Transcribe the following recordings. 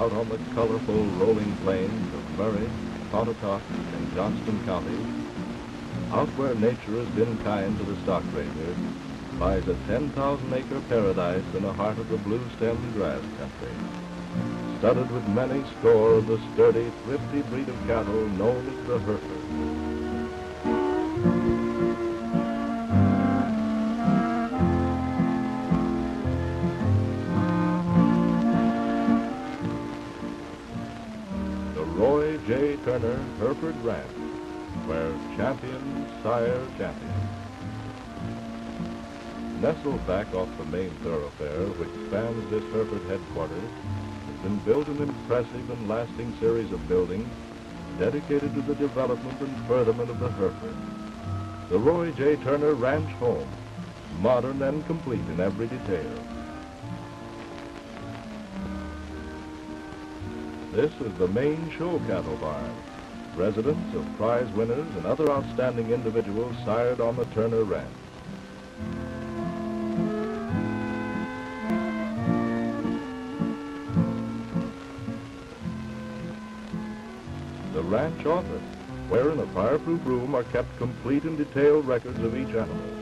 out on the colorful rolling plains of Murray, Pontotoc, and Johnston counties, out where nature has been kind to the stock raiser, lies a 10,000-acre paradise in the heart of the blue-stemmed grass country, studded with many score of the sturdy, thrifty breed of cattle known as the Hereford. Hereford Ranch, where champions sire champions. Nestled back off the main thoroughfare which spans this Hereford headquarters, has been built an impressive and lasting series of buildings dedicated to the development and furtherment of the Hereford. The Roy J. Turner Ranch Home, modern and complete in every detail. This is the main show cattle barn, residence of prize winners and other outstanding individuals sired on the Turner Ranch. The ranch office, where in a fireproof room are kept complete and detailed records of each animal.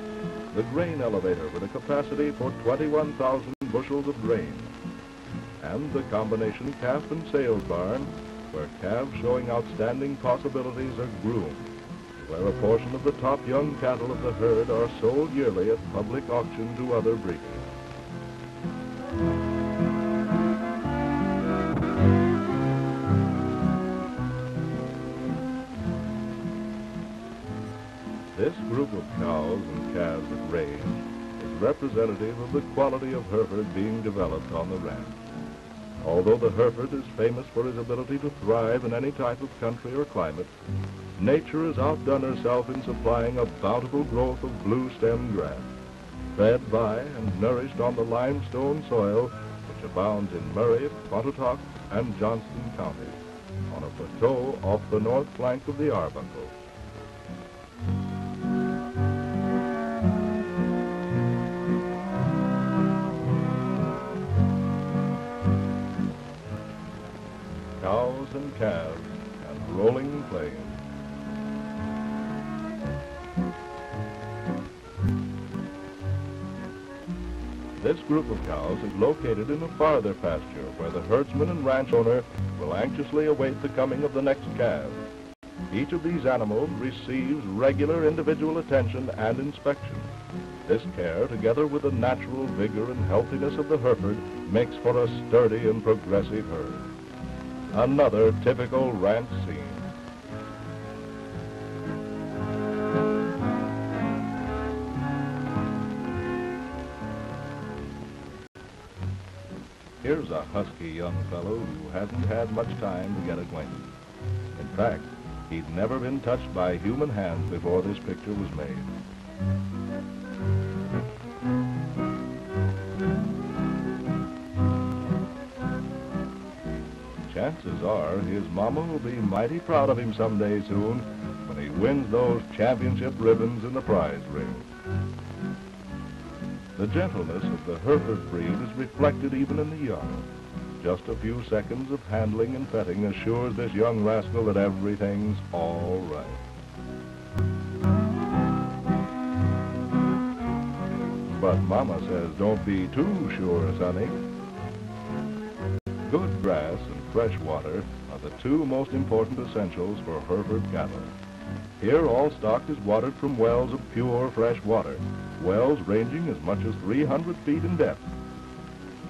The grain elevator with a capacity for 21,000 bushels of grain and the combination calf and sales barn, where calves showing outstanding possibilities are groomed, where a portion of the top young cattle of the herd are sold yearly at public auction to other breeders. This group of cows and calves at range is representative of the quality of Hereford being developed on the ranch. Although the Hereford is famous for his ability to thrive in any type of country or climate, nature has outdone herself in supplying a bountiful growth of blue-stem grass, fed by and nourished on the limestone soil which abounds in Murray, Pontotoc, and Johnston counties, on a plateau off the north flank of the And calves and rolling plains. This group of cows is located in a farther pasture where the herdsman and ranch owner will anxiously await the coming of the next calf. Each of these animals receives regular individual attention and inspection. This care, together with the natural vigor and healthiness of the Hereford, makes for a sturdy and progressive herd. Another typical ranch scene. Here's a husky young fellow who hasn't had much time to get acquainted. In fact, he'd never been touched by human hands before this picture was made. Chances are his mama will be mighty proud of him someday soon when he wins those championship ribbons in the prize ring. The gentleness of the Hereford breed is reflected even in the young. Just a few seconds of handling and petting assures this young rascal that everything's all right. But Mama says don't be too sure, sonny. Good grass and fresh water are the two most important essentials for Hereford cattle. Here all stock is watered from wells of pure fresh water, wells ranging as much as 300 feet in depth.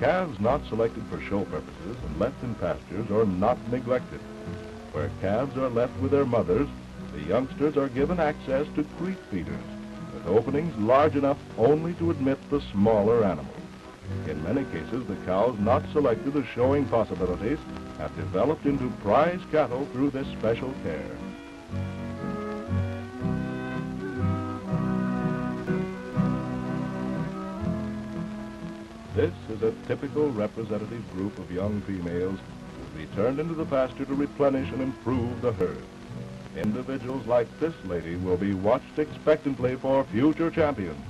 Calves not selected for show purposes and left in pastures are not neglected. Where calves are left with their mothers, the youngsters are given access to creek feeders with openings large enough only to admit the smaller animals. In many cases, the cows not selected as showing possibilities have developed into prize cattle through this special care. This is a typical representative group of young females who be turned into the pasture to replenish and improve the herd. Individuals like this lady will be watched expectantly for future champions.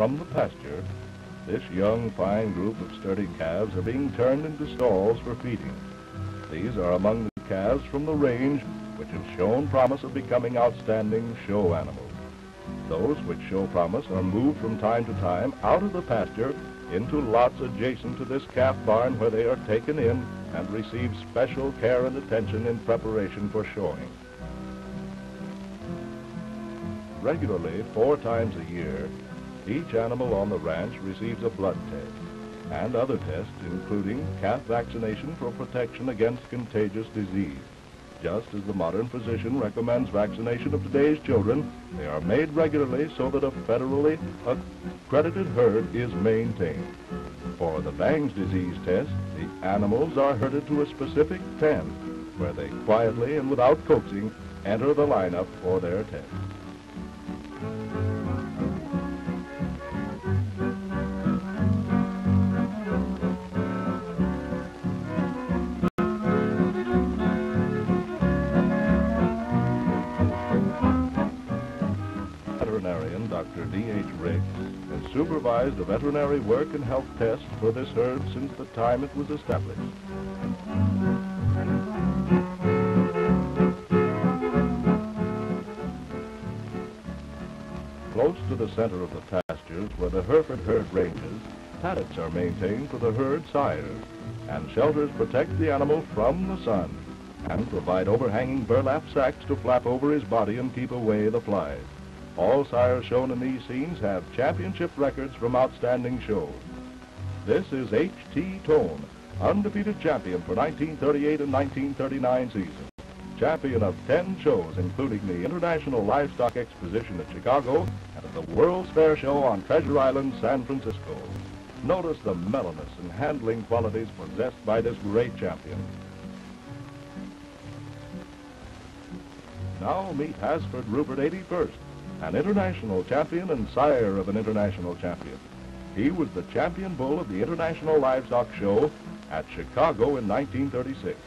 From the pasture, this young, fine group of sturdy calves are being turned into stalls for feeding. These are among the calves from the range which have shown promise of becoming outstanding show animals. Those which show promise are moved from time to time out of the pasture into lots adjacent to this calf barn where they are taken in and receive special care and attention in preparation for showing. Regularly, four times a year, each animal on the ranch receives a blood test and other tests, including calf vaccination for protection against contagious disease. Just as the modern physician recommends vaccination of today's children, they are made regularly so that a federally accredited herd is maintained. For the Bangs disease test, the animals are herded to a specific pen where they quietly and without coaxing enter the lineup for their test. The veterinary work and health tests for this herd since the time it was established. Close to the center of the pastures where the Hereford herd ranges, paddocks are maintained for the herd sires, and shelters protect the animal from the sun and provide overhanging burlap sacks to flap over his body and keep away the flies. All sires shown in these scenes have championship records from outstanding shows. This is H.T. Tone, undefeated champion for 1938 and 1939 season. Champion of 10 shows, including the International Livestock Exposition at Chicago and the World's Fair Show on Treasure Island, San Francisco. Notice the mellowness and handling qualities possessed by this great champion. Now meet Hazford Rupert 81st, an international champion and sire of an international champion. He was the champion bull of the International Livestock Show at Chicago in 1936.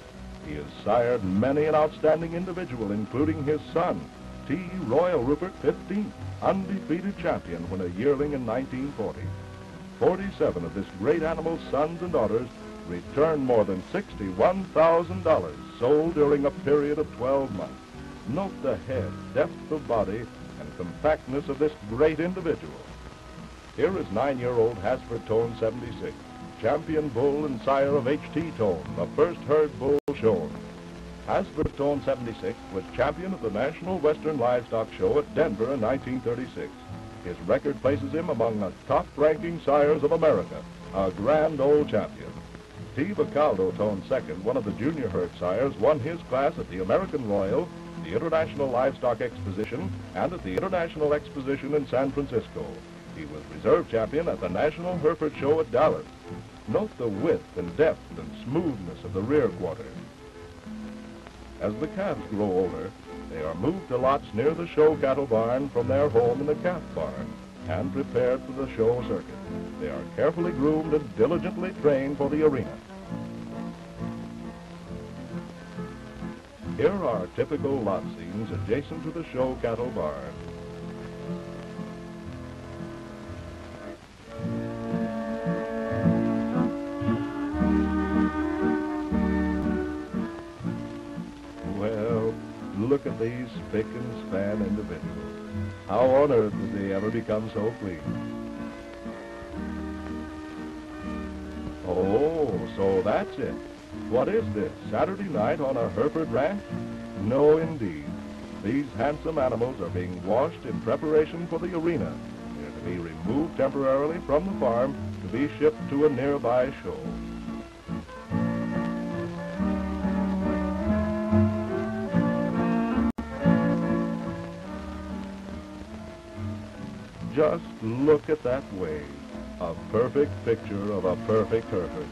He has sired many an outstanding individual, including his son, T. Royal Rupert 15th, undefeated champion when a yearling in 1940. 47 of this great animal's sons and daughters returned more than $61,000 sold during a period of 12 months. Note the head, depth of body, and compactness of this great individual. Here is nine-year-old Hazford Tone 76, champion bull and sire of H.T. Tone, the first herd bull shown. Hazford Tone 76 was champion of the National Western Livestock Show at Denver in 1936. His record places him among the top-ranking sires of America, a grand old champion. T. Bacaldo Tone second, one of the junior herd sires, won his class at the American Royal the International Livestock Exposition and at the International Exposition in San Francisco. He was reserve champion at the National Hereford Show at Dallas. Note the width and depth and smoothness of the rear quarters. As the calves grow older, they are moved to lots near the show cattle barn from their home in the calf barn and prepared for the show circuit. They are carefully groomed and diligently trained for the arena. Here are typical lot scenes adjacent to the show cattle barn. Well, look at these spick and span individuals. How on earth did they ever become so clean? Oh, so that's it. What is this, Saturday night on a Hereford ranch? No, indeed. These handsome animals are being washed in preparation for the arena. They're to be removed temporarily from the farm to be shipped to a nearby show. Just look at that wave. A perfect picture of a perfect Hereford.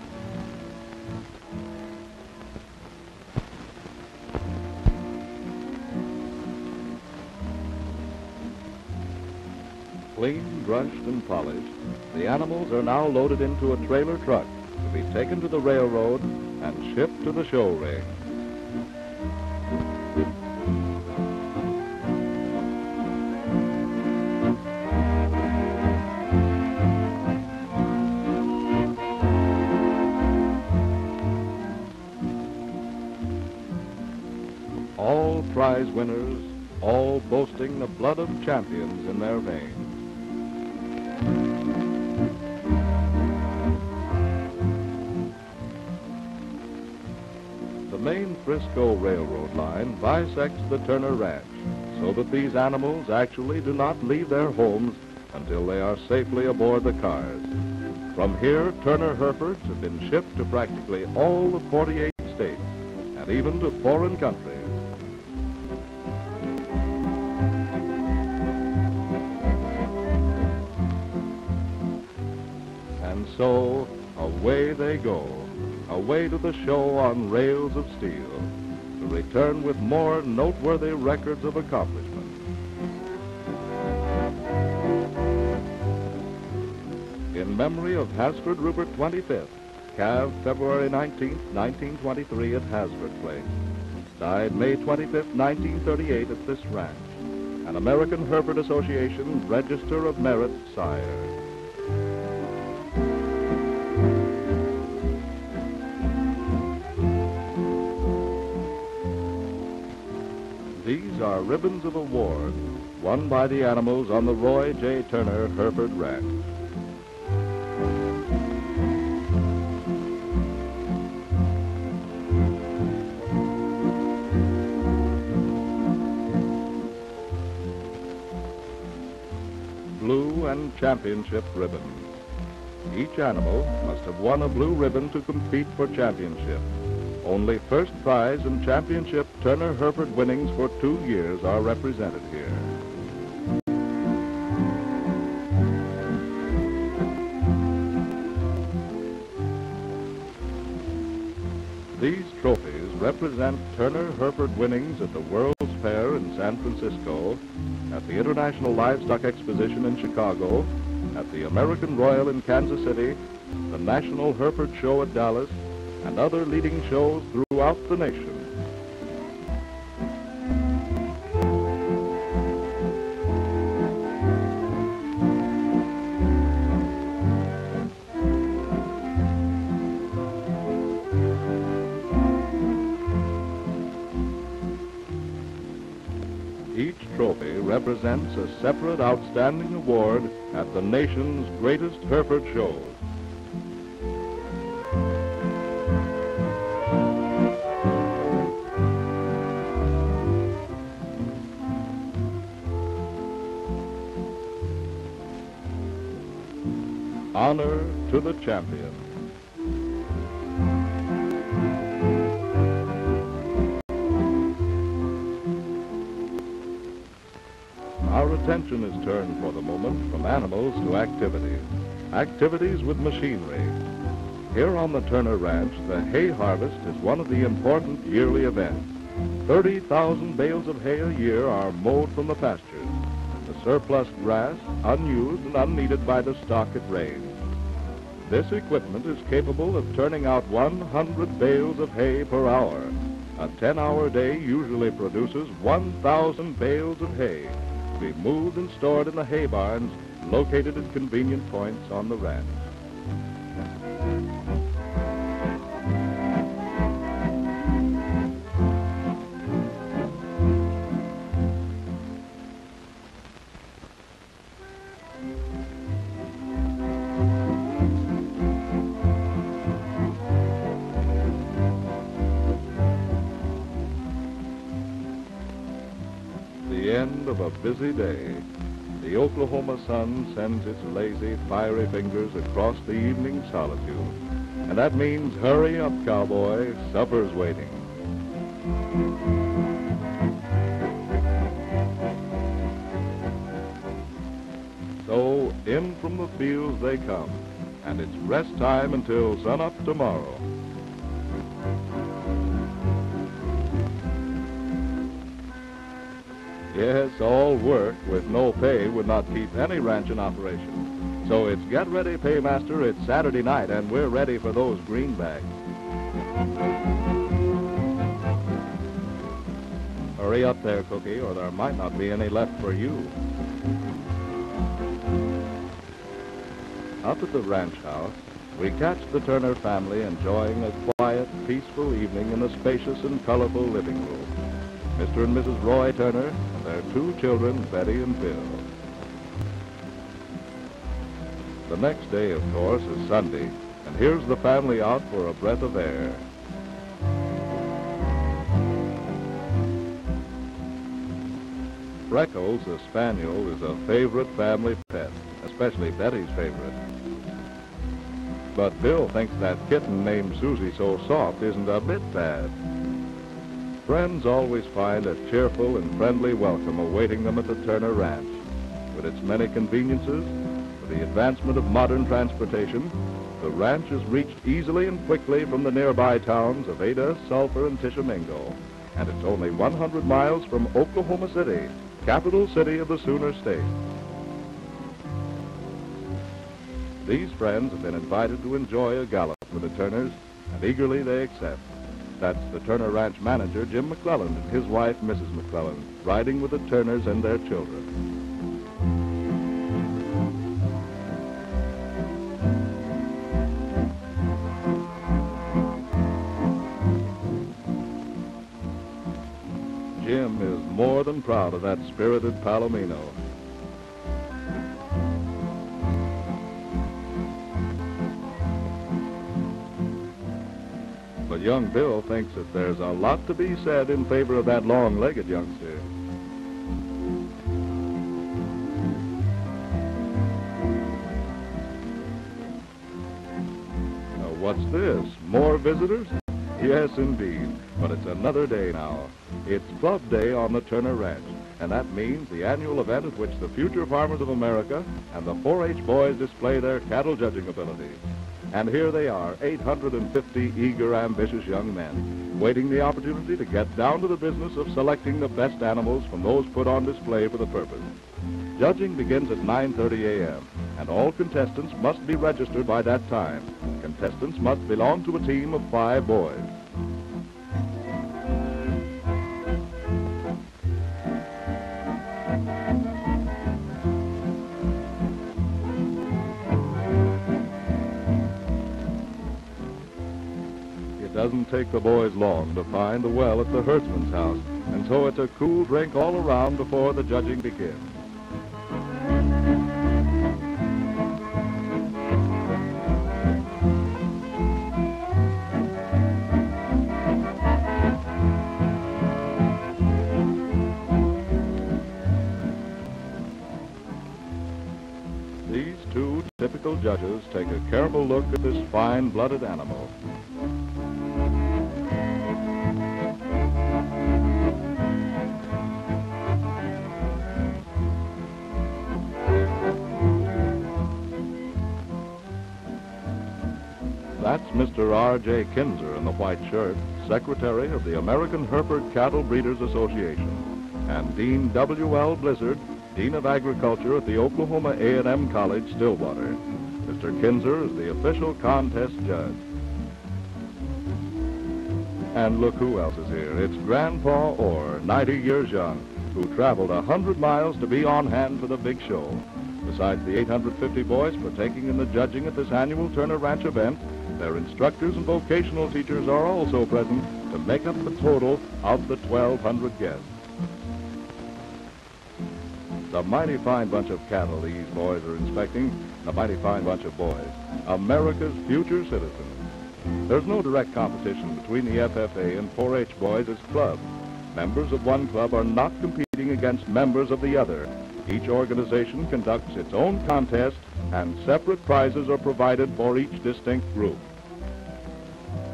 Clean, brushed, and polished, the animals are now loaded into a trailer truck to be taken to the railroad and shipped to the show ring. all prize winners, all boasting the blood of champions in their veins. Main Frisco Railroad line bisects the Turner Ranch so that these animals actually do not leave their homes until they are safely aboard the cars. From here, Turner Herefords have been shipped to practically all the 48 states and even to foreign countries. And so, away they go, away to the show on rails of steel, to return with more noteworthy records of accomplishment. In memory of Hazford Rupert 25th, calved February 19, 1923 at Hazford Place. Died May 25, 1938 at this ranch. An American Hereford Association Register of Merit sire. Are ribbons of award won by the animals on the Roy J. Turner Hereford Ranch. Blue and championship ribbons. Each animal must have won a blue ribbon to compete for championship. Only first prize and championship Turner Hereford winnings for two years are represented here. These trophies represent Turner Hereford winnings at the World's Fair in San Francisco, at the International Livestock Exposition in Chicago, at the American Royal in Kansas City, the National Hereford Show at Dallas, and other leading shows throughout the nation. Each trophy represents a separate outstanding award at the nation's greatest Hereford shows. Honor to the champion. Our attention is turned for the moment from animals to activities. Activities with machinery. Here on the Turner Ranch, the hay harvest is one of the important yearly events. 30,000 bales of hay a year are mowed from the pastures. Surplus grass, unused and unneeded by the stock it raised. This equipment is capable of turning out 100 bales of hay per hour. A 10-hour day usually produces 1,000 bales of hay to be moved and stored in the hay barns located at convenient points on the ranch. Busy day. The Oklahoma sun sends its lazy, fiery fingers across the evening solitude. And that means hurry up, cowboy. Supper's waiting. So in from the fields they come, and it's rest time until sunup tomorrow. Yes, all work with no pay would not keep any ranch in operation. So it's get ready, paymaster. It's Saturday night, and we're ready for those greenbacks. Hurry up there, Cookie, or there might not be any left for you. Up at the ranch house, we catch the Turner family enjoying a quiet, peaceful evening in a spacious and colorful living room. Mr. and Mrs. Roy Turner, and their two children, Betty and Bill. The next day, of course, is Sunday, and here's the family out for a breath of air. Freckles, the spaniel, is a favorite family pet, especially Betty's favorite. But Bill thinks that kitten named Susie so soft isn't a bit bad. Friends always find a cheerful and friendly welcome awaiting them at the Turner Ranch. With its many conveniences, with the advancement of modern transportation, the ranch is reached easily and quickly from the nearby towns of Ada, Sulphur, and Tishomingo. And it's only 100 miles from Oklahoma City, capital city of the Sooner State. These friends have been invited to enjoy a gallop with the Turners, and eagerly they accept. That's the Turner Ranch manager, Jim McClelland, and his wife, Mrs. McClelland, riding with the Turners and their children. Jim is more than proud of that spirited Palomino. Young Bill thinks that there's a lot to be said in favor of that long-legged youngster. Now, what's this? More visitors? Yes, indeed. But it's another day now. It's Club Day on the Turner Ranch, and that means the annual event at which the future farmers of America and the 4-H boys display their cattle judging ability. And here they are, 850 eager, ambitious young men, waiting the opportunity to get down to the business of selecting the best animals from those put on display for the purpose. Judging begins at 9.30 a.m., and all contestants must be registered by that time. Contestants must belong to a team of five boys. Doesn't take the boys long to find the well at the herdsman's house, and so it's a cool drink all around before the judging begins. These two typical judges take a careful look at this fine-blooded animal. Mr. R.J. Kinzer in the white shirt, Secretary of the American Hereford Cattle Breeders Association, and Dean W.L. Blizzard, Dean of Agriculture at the Oklahoma A&M College, Stillwater. Mr. Kinzer is the official contest judge. And look who else is here. It's Grandpa Orr, 90 years young, who traveled a 100 miles to be on hand for the big show. Besides the 850 boys partaking in the judging at this annual Turner Ranch event, their instructors and vocational teachers are also present to make up the total of the 1,200 guests. A mighty fine bunch of cattle these boys are inspecting, a mighty fine bunch of boys. America's future citizens. There's no direct competition between the FFA and 4-H boys as clubs. Members of one club are not competing against members of the other. Each organization conducts its own contest, and separate prizes are provided for each distinct group.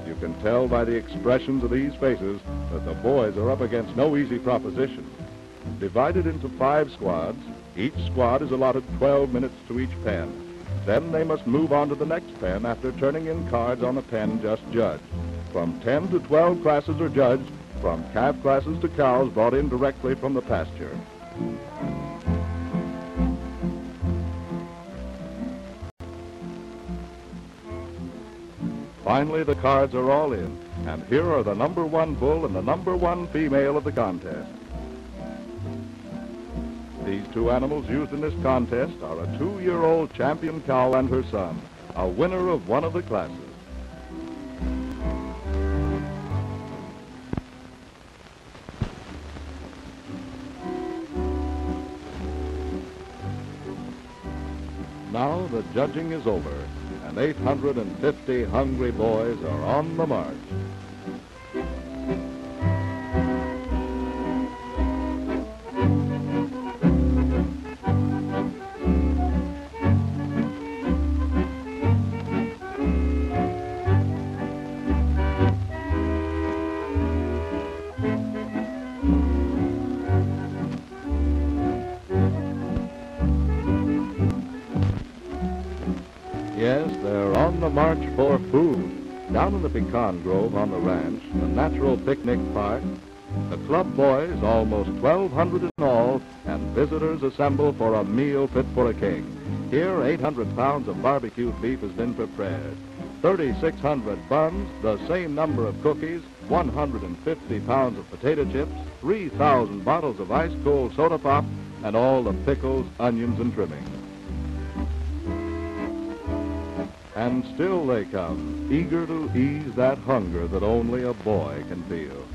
You can tell by the expressions of these faces that the boys are up against no easy proposition. Divided into five squads, each squad is allotted 12 minutes to each pen. Then they must move on to the next pen after turning in cards on the pen just judged. From 10 to 12 classes are judged, from calf classes to cows brought in directly from the pasture. Finally, the cards are all in, and here are the number one bull and the number one female of the contest. These two animals used in this contest are a two-year-old champion cow and her son, a winner of one of the classes. Now the judging is over. 850 hungry boys are on the march. On march for food. Down in the pecan grove on the ranch, the natural picnic park, the club boys, almost 1,200 in all, and visitors assemble for a meal fit for a king. Here, 800 pounds of barbecued beef has been prepared. 3,600 buns, the same number of cookies, 150 pounds of potato chips, 3,000 bottles of ice-cold soda pop, and all the pickles, onions, and trimmings. And still they come, eager to ease that hunger that only a boy can feel.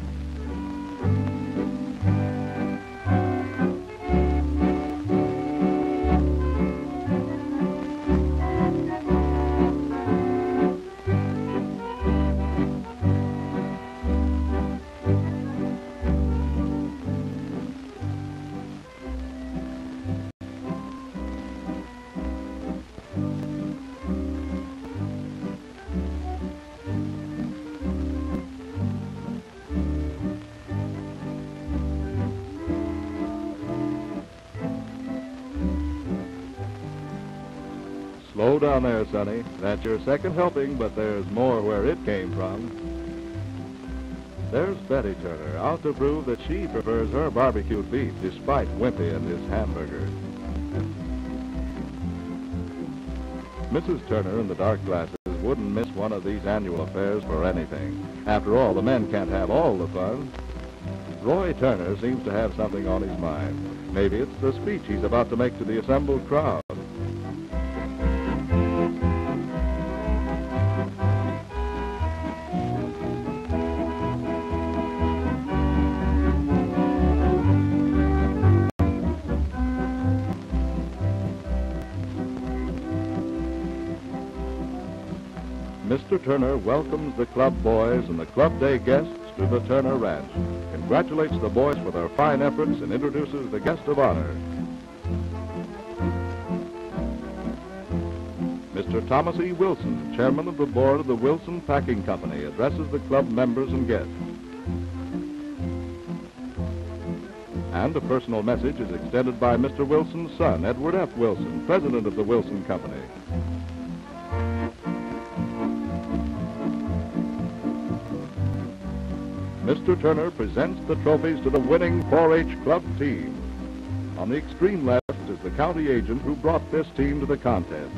Down there, Sonny. That's your second helping, but there's more where it came from. There's Betty Turner, out to prove that she prefers her barbecued beef despite Wimpy and his hamburger. Mrs. Turner in the dark glasses wouldn't miss one of these annual affairs for anything. After all, the men can't have all the fun. Roy Turner seems to have something on his mind. Maybe it's the speech he's about to make to the assembled crowd. Mr. Turner welcomes the club boys and the club day guests to the Turner Ranch, congratulates the boys for their fine efforts, and introduces the guest of honor. Mr. Thomas E. Wilson, chairman of the board of the Wilson Packing Company, addresses the club members and guests. And a personal message is extended by Mr. Wilson's son, Edward F. Wilson, president of the Wilson Company. Mr. Turner presents the trophies to the winning 4-H club team. On the extreme left is the county agent who brought this team to the contest.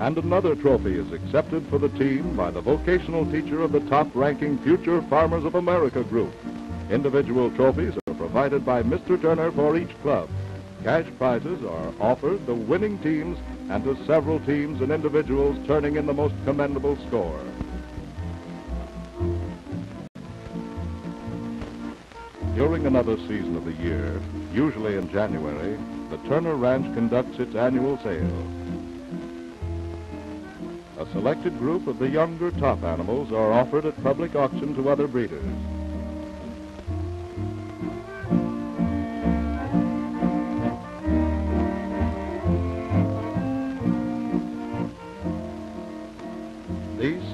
And another trophy is accepted for the team by the vocational teacher of the top-ranking Future Farmers of America group. Individual trophies provided by Mr. Turner for each club. Cash prizes are offered the winning teams and to several teams and individuals turning in the most commendable score. During another season of the year, usually in January, the Turner Ranch conducts its annual sale. A selected group of the younger top animals are offered at public auction to other breeders.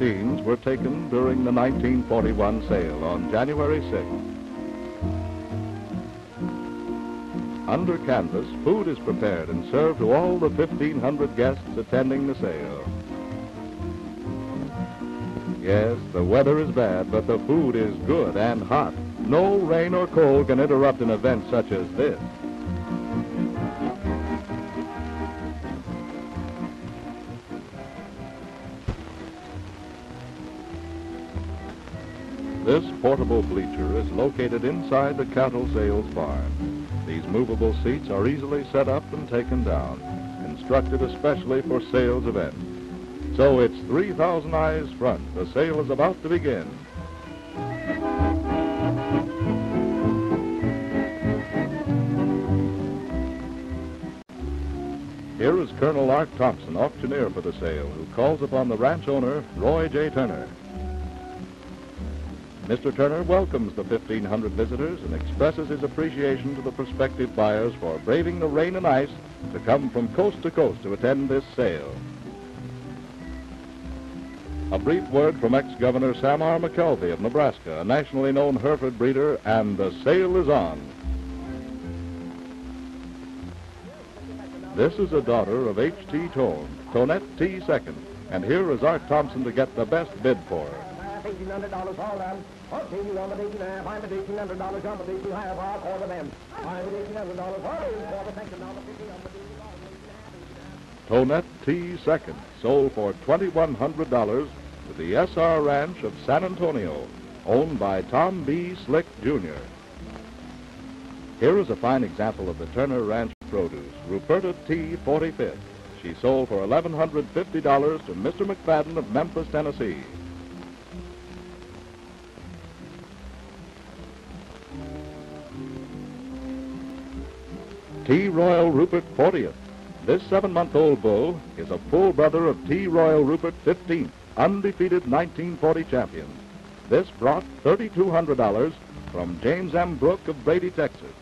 Scenes were taken during the 1941 sale on January 6th. Under canvas, food is prepared and served to all the 1,500 guests attending the sale. Yes, the weather is bad, but the food is good and hot. No rain or cold can interrupt an event such as this. Portable bleacher is located inside the cattle sales barn. These movable seats are easily set up and taken down, constructed especially for sales events. So it's 3,000 eyes front. The sale is about to begin. Here is Colonel Art Thompson, auctioneer for the sale, who calls upon the ranch owner, Roy J. Turner. Mr. Turner welcomes the 1,500 visitors and expresses his appreciation to the prospective buyers for braving the rain and ice to come from coast to coast to attend this sale. A brief word from ex-Governor Sam R. McKelvie of Nebraska, a nationally known Hereford breeder, and the sale is on. This is a daughter of H.T. Tone, Tonette T. Second, and here is Art Thompson to get the best bid for her. Eighteen hundred dollars all done. Okay, you want the eighteen half. I'm at eighteen hundred dollars. I'm at eighteen half. I'll the them. I'm at eighteen hundred dollars. All in the thank you, dollar fifty. I'm. Tonette T. Second, sold for $2,100 to the S.R. Ranch of San Antonio, owned by Tom B. Slick, Jr. Here is a fine example of the Turner Ranch produce, Ruperta T. 45th. She sold for $1,150 to Mr. McFadden of Memphis, Tennessee. T. Royal Rupert 40th. This seven-month-old bull is a full brother of T. Royal Rupert 15th, undefeated 1940 champion. This brought $3,200 from James M. Brook of Brady, Texas.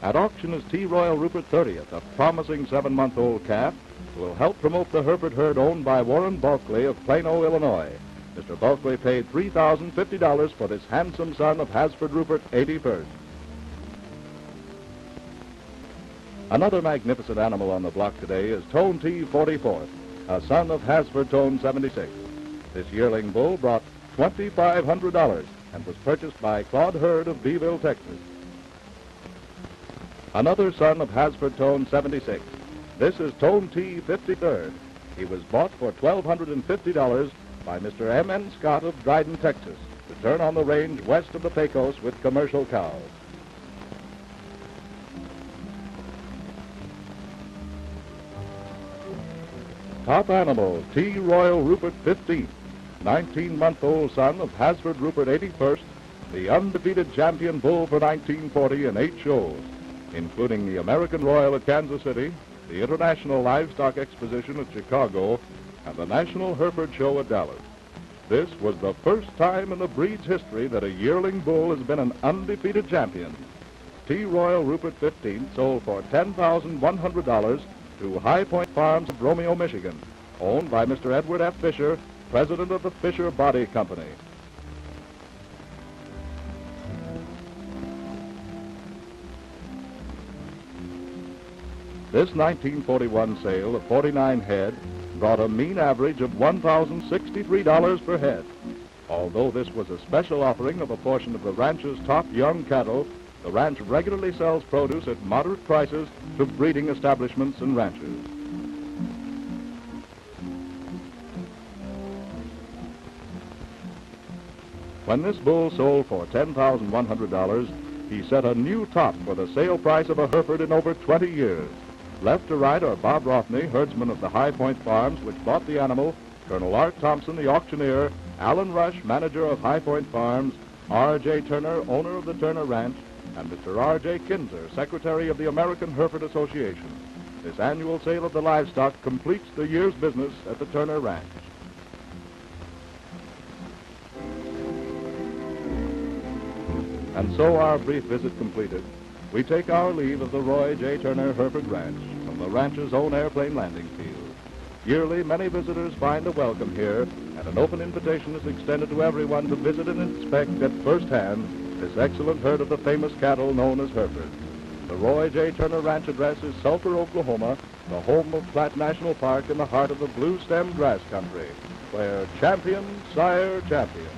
At auction is T. Royal Rupert 30th, a promising seven-month-old calf who will help promote the Hereford herd owned by Warren Bulkley of Plano, Illinois. Mr. Bulkley paid $3,050 for this handsome son of Hazford Rupert 81st. Another magnificent animal on the block today is Tone T. 44th, a son of Hazford Tone 76. This yearling bull brought $2,500 and was purchased by Claude Hurd of Beeville, Texas. Another son of Hazford Tone 76. This is Tone T. 53rd. He was bought for $1,250 by Mr. M. N. Scott of Dryden, Texas, to turn on the range west of the Pecos with commercial cows. Top animal, T. Royal Rupert 15th, 19-month-old son of Hazford Rupert 81st, the undefeated champion bull for 1940 in eight shows, including the American Royal at Kansas City, the International Livestock Exposition at Chicago, and the National Hereford Show at Dallas. This was the first time in the breed's history that a yearling bull has been an undefeated champion. T. Royal Rupert 15 sold for $10,100 to High Point Farms of Romeo, Michigan, owned by Mr. Edward F. Fisher, president of the Fisher Body Company. This 1941 sale of 49 head brought a mean average of $1,063 per head. Although this was a special offering of a portion of the ranch's top young cattle, the ranch regularly sells produce at moderate prices to breeding establishments and ranchers. When this bull sold for $10,100, he set a new top for the sale price of a Hereford in over 20 years. Left to right are Bob Rothney, herdsman of the High Point Farms, which bought the animal, Colonel Art Thompson, the auctioneer, Alan Rush, manager of High Point Farms, R.J. Turner, owner of the Turner Ranch, and Mr. R.J. Kinzer, secretary of the American Hereford Association. This annual sale of the livestock completes the year's business at the Turner Ranch. And so our brief visit completed, we take our leave of the Roy J. Turner Hereford Ranch from the ranch's own airplane landing field. Yearly, many visitors find a welcome here, and an open invitation is extended to everyone to visit and inspect at first hand this excellent herd of the famous cattle known as Hereford. The Roy J. Turner Ranch address is Sulphur, Oklahoma, the home of Platte National Park in the heart of the blue stem grass country, where champion sire champion.